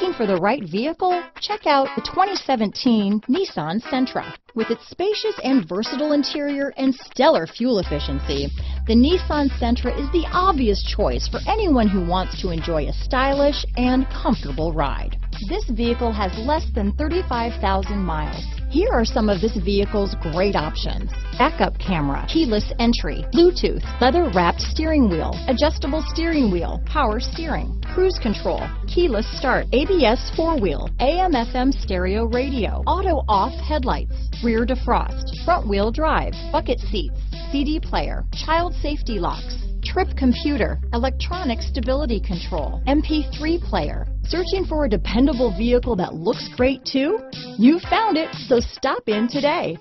Looking for the right vehicle? Check out the 2017 Nissan Sentra. With its spacious and versatile interior and stellar fuel efficiency, the Nissan Sentra is the obvious choice for anyone who wants to enjoy a stylish and comfortable ride. This vehicle has less than 35,000 miles. Here are some of this vehicle's great options. Backup camera, keyless entry, Bluetooth, leather wrapped steering wheel, adjustable steering wheel, power steering, cruise control, keyless start, ABS four wheel, AM FM stereo radio, auto off headlights, rear defrost, front wheel drive, bucket seats, CD player, child safety locks, trip computer, electronic stability control, MP3 player. Searching for a dependable vehicle that looks great too? You found it, so stop in today.